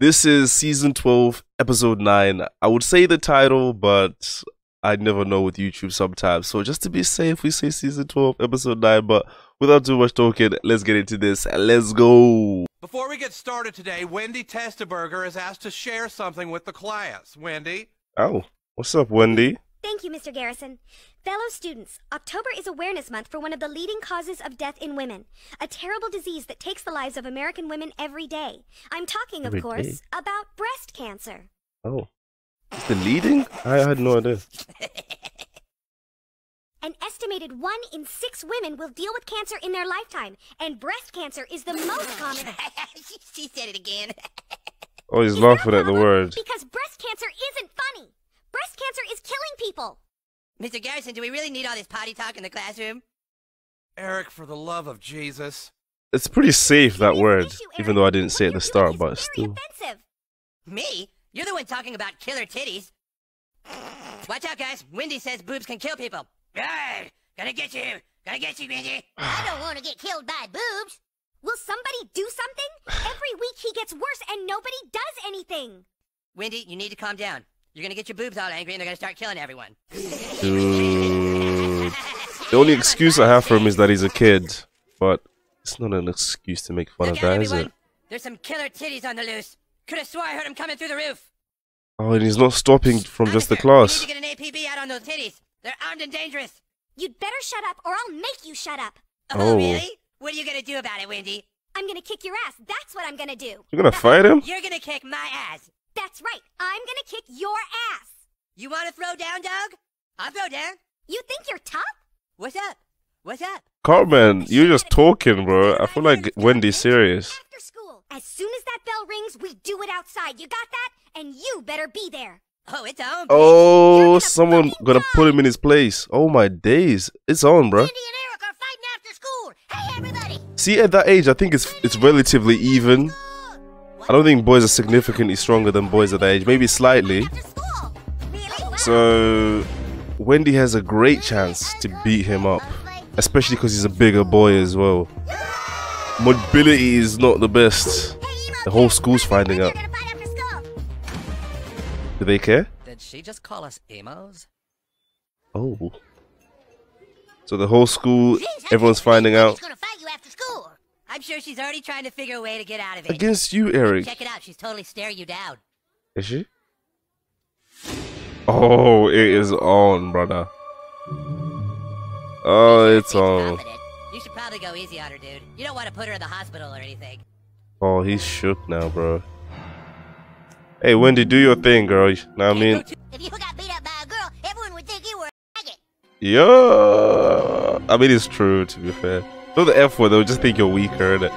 This is season 12, episode 9. I would say the title, but I never know with YouTube sometimes. So just to be safe, we say season 12, episode 9. But without too much talking, let's get into this. Let's go. Before we get started today, Wendy Testaburger is asked to share something with the class. Wendy? Oh, what's up, Wendy? Thank you, Mr. Garrison. Fellow students, October is Awareness Month for one of the leading causes of death in women, a terrible disease that takes the lives of American women every day. I'm talking, of Every course, day? about breast cancer. Oh, it's the leading? I had no idea. An estimated one in six women will deal with cancer in their lifetime, and breast cancer is the most common. she said it again. Oh, he's Is there laughing at the problem? word. Because breast cancer isn't funny. Breast cancer is killing people. Mr. Garrison, do we really need all this potty talk in the classroom? Eric, for the love of Jesus. It's pretty safe, that It is an word, issue, even though I didn't What say it at the doing start, but very still. offensive. Me? You're the one talking about killer titties. Watch out, guys. Wendy says boobs can kill people. Arr! Gonna get you. Gonna get you, Wendy. I don't want to get killed by boobs. Will somebody do something? Every week he gets worse and nobody does anything. Wendy, you need to calm down. You're gonna get your boobs all angry and they're gonna start killing everyone. Dude. The only excuse I have for him is that he's a kid, but it's not an excuse to make fun Look of out, that, is everyone. it? There's some killer titties on the loose. Could have swore I heard them coming through the roof. Oh, and he's not stopping from just the Officer, class. We need to get an APB out on those titties. They're armed and dangerous. You'd better shut up or I'll make you shut up. Oh, oh. really? What are you gonna do about it, Wendy? I'm gonna kick your ass. That's what I'm gonna do. You're gonna fight him? You're gonna kick my ass. That's right. I'm gonna kick your ass. You wanna throw down, dog? I'll throw down. You think you're tough? What's up? What's up? Cartman, you're just talking, bro. I feel like Wendy's serious. After school. As soon as that bell rings, we do it outside. You got that? And you better be there. Oh, it's on. bitch. Oh, someone gonna put him in his place. Oh my days, it's on, bro. Wendy and Eric are fighting after school. Hey, everybody. See, at that age, I think it's it's relatively even. I don't think boys are significantly stronger than boys at that age. Maybe slightly. After school. Really? So Wendy has a great chance to beat him up, especially because he's a bigger boy as well. Mobility is not the best. The whole school's finding out. Do they care? Did she just call us emos? Oh. So the whole school, everyone's finding out gonna fight you after school. I'm sure she's already trying to figure a way to get out of it. against you, Eric. Check it out. She's totally staring you down. Is she? Oh, it is on, brother. Oh, it's on. confident. You should probably go easy on her, dude. You don't want to put her in the hospital or anything. Oh, he's shook now, bro. Hey, Wendy, do your thing, girl. Know what I mean? If you got beat up by a girl, everyone would think you were a faggot. Yeah. I mean, it's true, to be fair. Not the F word, they'll just think you're weaker, innit?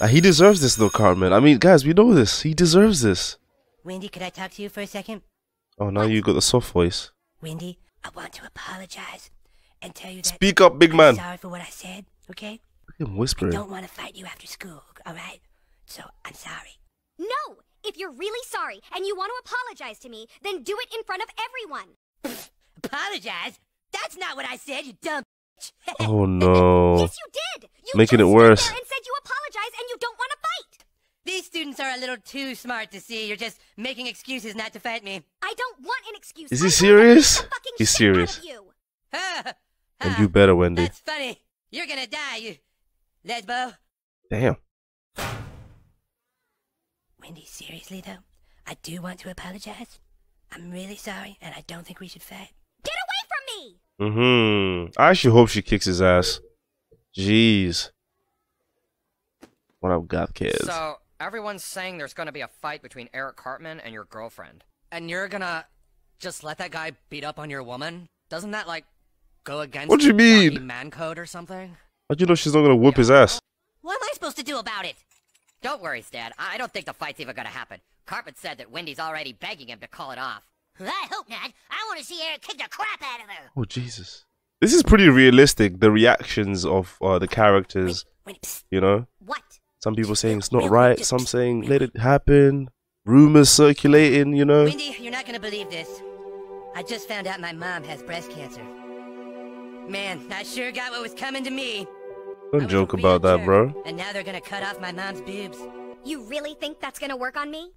Uh, he deserves this, though, Cartman. I mean, guys, we know this. He deserves this. Wendy, could I talk to you for a second? Oh, now you got the soft voice. Wendy, I want to apologize and tell you that Speak up, big I'm man. sorry for what I said, okay? Look at him I whispering. don't want to fight you after school, alright? So, I'm sorry. No. If you're really sorry and you want to apologize to me, then do it in front of everyone. Apologize? That's not what I said, you dumb bitch. Oh, no. Yes, you did. You Making just it worse. there and said you apologize and you don't want to fight. These students are a little too smart to see you're just making excuses not to fight me. I don't want an excuse. Is he want to serious? beat the fucking He's shit out of serious. you. And you better, Wendy. That's funny. You're gonna die, you lesbo. Damn. Wendy, seriously though, I do want to apologize. I'm really sorry, and I don't think we should fight. Get away from me. Mm-hmm. I actually hope she kicks his ass. Jeez. What up, goth kids? So, everyone's saying there's gonna be a fight between Eric Cartman and your girlfriend. And you're gonna just let that guy beat up on your woman? Doesn't that, like, go against What do you mean? man code or something? How'd you know she's not gonna whoop his ass? What am I supposed to do about it? Don't worry, Stan. I I don't think the fight's even gonna happen. Cartman said that Wendy's already begging him to call it off. I hope not. I want to see Eric kick the crap out of her. Oh, Jesus. This is pretty realistic, the reactions of uh, the characters, Wendy, psst, you know? What? Some people saying it's not right, some saying let it happen, rumors circulating, you know? Wendy, you're not gonna believe this. I just found out my mom has breast cancer. Man, I sure got what was coming to me. Don't joke about that, jerk, bro. And now they're gonna cut off my mom's boobs. You really think that's gonna work on me?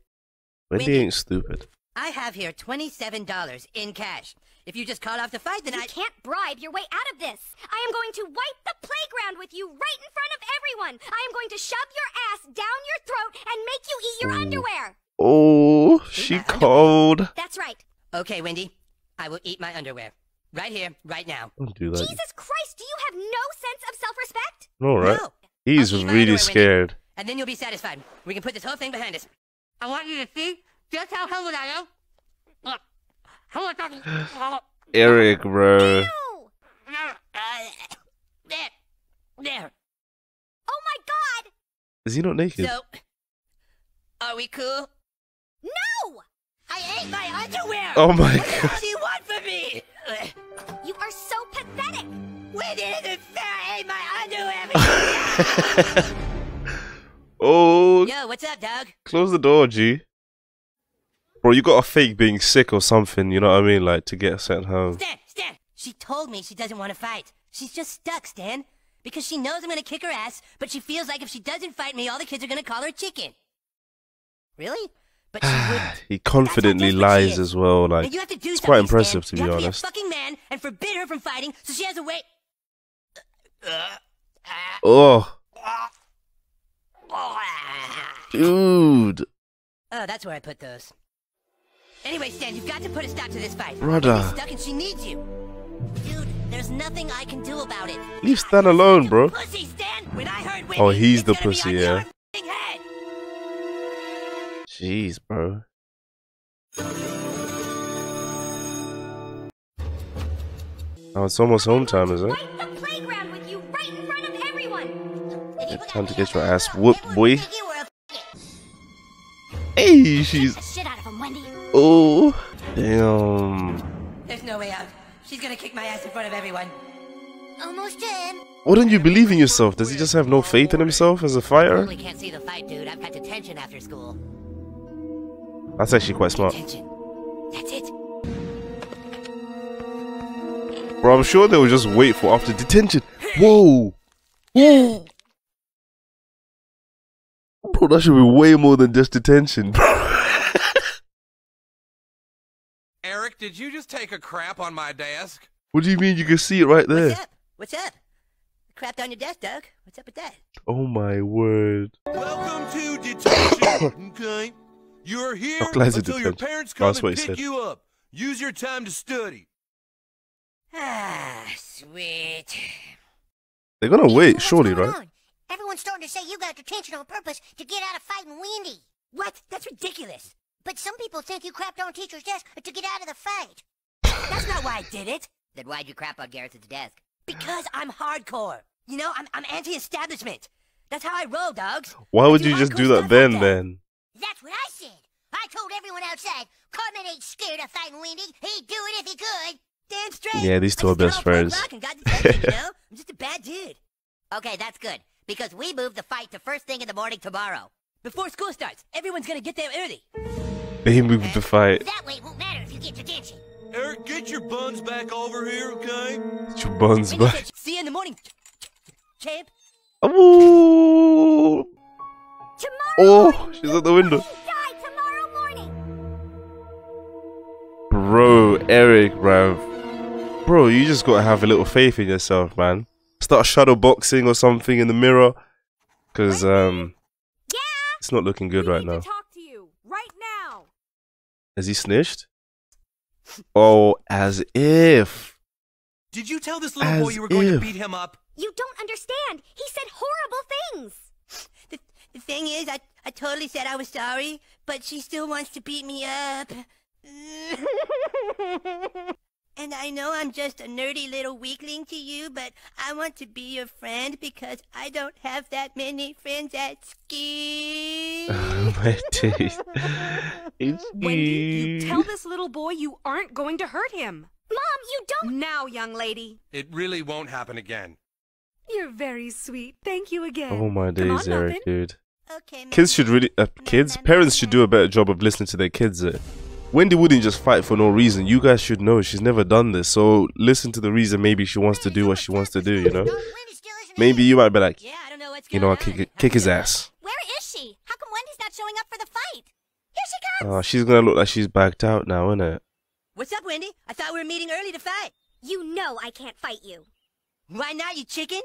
Wendy Wendy. ain't stupid. I have here $27 in cash. If you just call off the fight, then You I... can't bribe your way out of this. I am going to wipe the playground with you right in front of everyone. I am going to shove your ass down your throat and make you eat your Ooh. underwear. Oh, she my underwear. cold. That's right. Okay, Wendy. I will eat my underwear. Right here, right now. Don't do that. Jesus Christ, do you have no sense of self-respect? All right. No. He's I'll eat my really underwear, Wendy. scared. And then you'll be satisfied. We can put this whole thing behind us. I want you to see just how hungry I am. How much I Eric, bro. Uh, There. There. Oh my god! Is he not naked? So, are we cool? No! I ate my underwear! Oh my What god. What do you want from me? You are so pathetic! When it isn't fair, I ate my underwear! Oh, Yo, what's up, dog? close the door, G. Bro, you got to fake being sick or something, you know what I mean? Like, to get sent home. Stan, Stan! She told me she doesn't want to fight. She's just stuck, Stan. Because she knows I'm gonna kick her ass, but she feels like if she doesn't fight me, all the kids are gonna call her chicken. Really? But she wouldn't. he confidently lies as well. Like, And you have to do it's quite impressive, Stan. to be honest. To be a fucking man and forbid her from fighting, so she has a way. Oh, Oh, dude. Oh, that's where I put those. Anyway, Stan, you've got to put a stop to this fight. Brother. Uh, Wendy's stuck and she needs you. Dude, there's nothing I can do about it. Leave Stan alone, bro. Pussy, Stan! When I heard Wendy, Oh, he's the pussy, yeah. your f***ing head. Jeez, bro. Oh, it's almost home time, is it? Wipe the playground with you right in front of everyone! Yeah, time to get your ass whooped, boy. Hey, she's. The shit out of him, Wendy. Oh, damn. There's no way out. She's gonna kick my ass in front of everyone. Almost done. Wouldn't you believe in yourself? Does he just have no faith in himself as a fighter? Probably can't see the fight, dude. I've got detention after school. That's actually quite smart. Detention. That's it. Bro, I'm sure they'll just wait for after detention. Whoa. Whoa. Bro, that should be way more than just detention. Eric, did you just take a crap on my desk? what do you mean you can see it right there? What's up? What's up? Crapped on your desk, Doug. What's up with that? Oh my word. Welcome to detention. okay, you're here Oh, glad it's until your parents Oh, come that's and pick said. you up. Use your time to study. Ah, sweet. They're gonna wait, What's surely, right? on? Everyone's starting to say you got detention on purpose to get out of fighting Wendy. What? That's ridiculous. But some people think you crapped on teacher's desk to get out of the fight. That's not why I did it. Then why'd you crap on Garrett's desk? Because I'm hardcore. You know, I'm, I'm anti-establishment. That's how I roll, dogs. Why would you just do that then, like that. then? That's what I said. I told everyone outside, Cartman ain't scared of fighting Wendy. He'd do it if he could. Damn straight. Yeah, these two I are best got off Punk friends. Rock and got detention, you know? I'm just a bad dude. Okay, that's good. Because we move the fight to first thing in the morning tomorrow. Before school starts, everyone's gonna get there early. They moved the fight. That way it won't matter if you get detention. Eric, get your buns back over here, okay? Get your buns back. See you in the morning, ch- ch- champ. Oh, oh, she's at the window. die tomorrow morning! Bro, Eric, bro. Bro, you just gotta have a little faith in yourself, man. Start shadow boxing or something in the mirror. Cause, um, Yeah! it's not looking good we right need now. to talk to you right now. Has he snitched? Oh, as if. Did you tell this little boy you were going if. to beat him up? You don't understand. He said horrible things. The, the thing is, I, I totally said I was sorry, but she still wants to beat me up. and I know I'm just a nerdy little weakling to you, but I want to be your friend because I don't have that many friends at ski. Oh my days. It's Wendy, you me. tell this little boy you aren't going to hurt him. Mom, you don't. Now, young lady. It really won't happen again. You're very sweet. Thank you again. Oh my days, Eric, Muffin. dude. okay, Kids should really, uh, kids, parents should do a better job of listening to their kids. Uh. Wendy wouldn't just fight for no reason. You guys should know she's never done this. So listen to the reason maybe she wants to do what she wants to do, you know? Wendy still isn't Maybe you might be like, Yeah, I don't know what's you going know, on. I'll kick, kick his ass. Where is she? How come Wendy's not showing up for the fight. Here she comes. Oh, she's gonna look like she's backed out now, isn't it? What's up, Wendy? I thought we were meeting early to fight. You know I can't fight you. Why not, you chicken?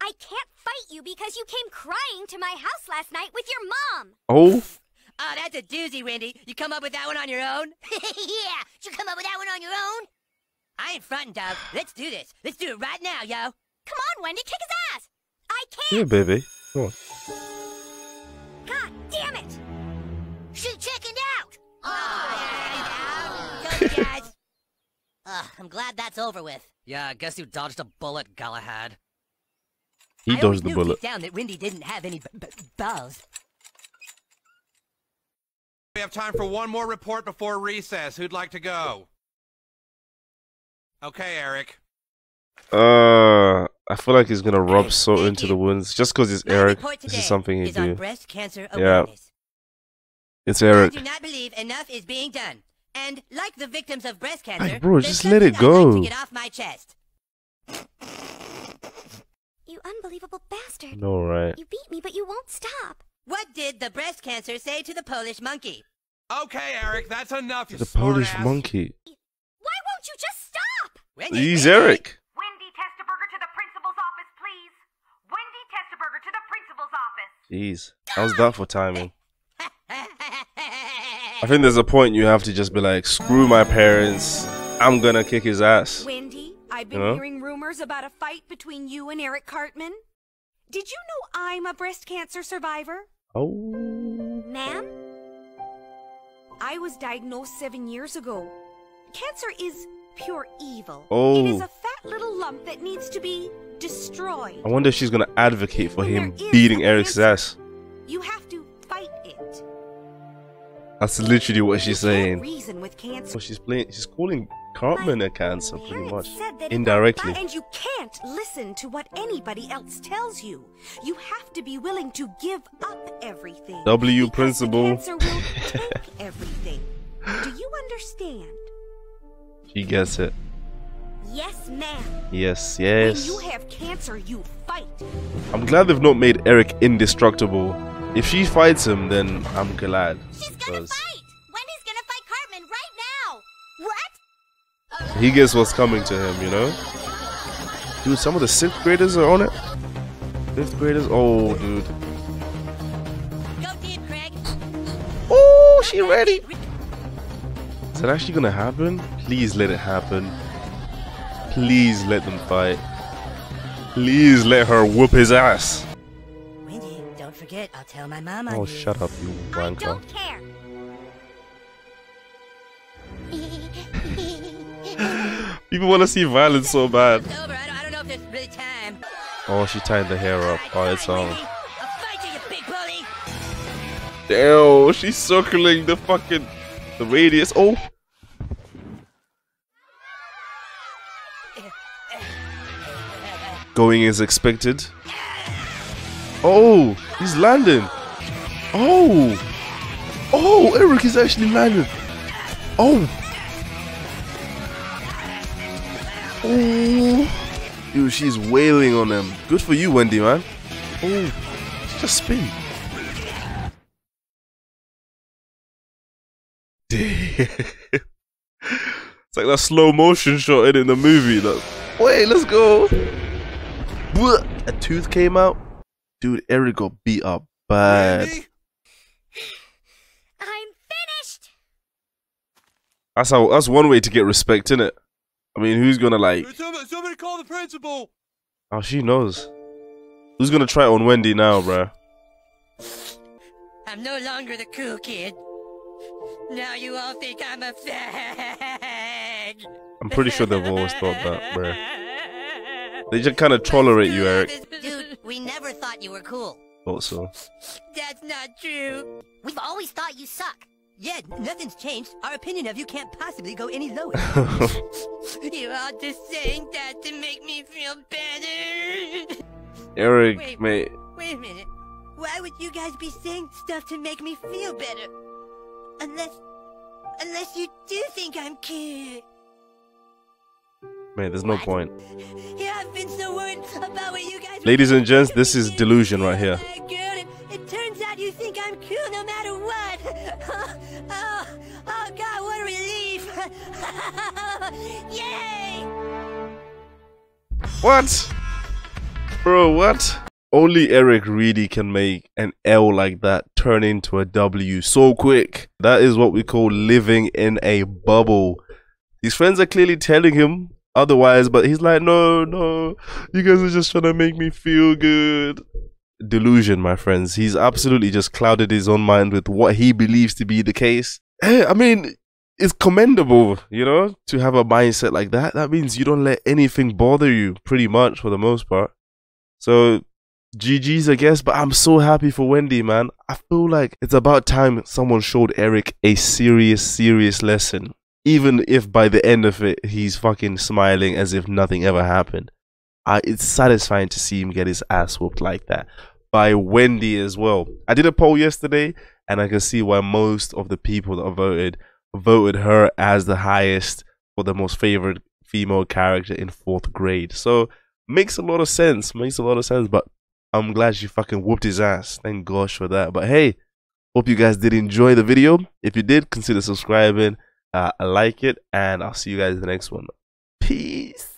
I can't fight you because you came crying to my house last night with your mom. Oh, Oh, that's a doozy, Wendy. You come up with that one on your own? yeah, did you come up with that one on your own? I ain't fronting, dog. Let's do this. Let's do it right now, yo. Come on, Wendy, kick his ass. I can't. Yeah, baby. Come on. God damn it. She chickened out. Oh, yeah, Go, guys. Ugh, I'm glad that's over with. Yeah, I guess you dodged a bullet, Galahad. He I always dodged the knew bullet. deep down that Wendy didn't have any b- b- balls. We have time for one more report before recess. Who'd like to go? Okay, Eric. Uh, I feel like he's gonna rub Hey, salt into you. the wounds just because it's My Eric. This is something he is on do. breast cancer Yeah. awareness. It's I Eric. do not believe enough is being done. And like the victims of breast cancer, Hey, bro, just let it something I'd like go. to get off my chest. You unbelievable bastard. No, right? You beat me, but you won't stop. What did the breast cancer say to the Polish monkey? Okay, Eric, that's enough, you The Polish smartass. monkey. Why won't you just stop? Wendy, He's Wendy. Eric. Wendy Testaburger to the principal's office, please. Wendy Testaburger to the principal's office. Jeez, how's that for timing? I think there's a point you have to just be like, screw my parents. I'm gonna kick his ass. Wendy, I've been Huh? hearing rumors about a fight between you and Eric Cartman. Did you know I'm a breast cancer survivor? Oh, Ma'am? I was diagnosed seven years ago. Cancer is pure evil. Oh. It is oh. a fat little lump that needs to be destroyed. I wonder if she's gonna advocate for When him beating Eric's ass. You have to fight it. That's literally what she's saying. reason with cancer. So she's playing. She's calling Cartman My cancer, pretty much indirectly. And you can't listen to what anybody else tells you. You have to be willing to give up everything. W principle. Cancer will take everything. Do you understand? She gets it. Yes, ma'am. Yes, yes. When you have cancer, you fight. I'm glad they've not made Eric indestructible. If she fights him, then I'm glad. She's gonna fight. He gets what's coming to him, you know? Dude, some of the sixth graders are on it. Fifth graders? Oh, dude. Go deep, Craig. Oh, she ready. Is that actually gonna happen? Please let it happen. Please let them fight. Please let her whoop his ass. Wendy, don't forget, I'll tell my mom on Oh, shut up, you I wanker. People want to see violence so bad. It's over. I don't, I don't know if there's really. Oh, she tied the hair up. Oh, it's All on. right, Wendy, I'll fight you, you big bully. Damn, she's circling the fucking the radius. Oh. Going as expected. Oh, he's landing. Oh. Oh, Eric is actually landing. Oh. Oh. Dude, she's wailing on him. Good for you, Wendy, man. Oh, just spin. it's like that slow motion shot in, in the movie. Like, wait, let's go. Blah, A tooth came out. Dude, Eric got beat up bad. Wendy? I'm finished. That's how. That's one way to get respect, in it. I mean, who's gonna like? Somebody, somebody call the principal. Oh, she knows. Who's gonna try it on Wendy now, bruh? I'm no longer the cool kid. Now you all think I'm a fag. I'm pretty sure they've always thought that, bruh. They just kind of tolerate you, Eric. Dude, we never thought you were cool. Thought so. That's not true. We've always thought you suck. Yeah, nothing's changed. Our opinion of you can't possibly go any lower. You're all just saying that to make me feel better. Eric, Wait. mate. Wait a minute. Why would you guys be saying stuff to make me feel better? Unless, unless you do think I'm cute. Mate, there's no point. Yeah, I've been so worried about what you guys. Ladies and gents, this is delusion right here. What? Bro, what? Only Eric really can make an L like that turn into a W so quick. That is what we call living in a bubble. His friends are clearly telling him otherwise, but he's like, no, no, you guys are just trying to make me feel good. Delusion, my friends. He's absolutely just clouded his own mind with what he believes to be the case. Hey, I mean, it's commendable, you know, to have a mindset like that. That means you don't let anything bother you, pretty much, for the most part. So, GG's, I guess, but I'm so happy for Wendy, man. I feel like it's about time someone showed Eric a serious, serious lesson. Even if by the end of it, he's fucking smiling as if nothing ever happened. I, it's satisfying to see him get his ass whooped like that by Wendy as well. I did a poll yesterday, and I can see why most of the people that voted voted her as the highest for the most favorite female character in fourth grade. So makes a lot of sense. Makes a lot of sense. But I'm glad she fucking whooped his ass. Thank gosh for that. But hey, hope you guys did enjoy the video. If you did, consider subscribing. Uh, like it, and I'll see you guys in the next one. Peace.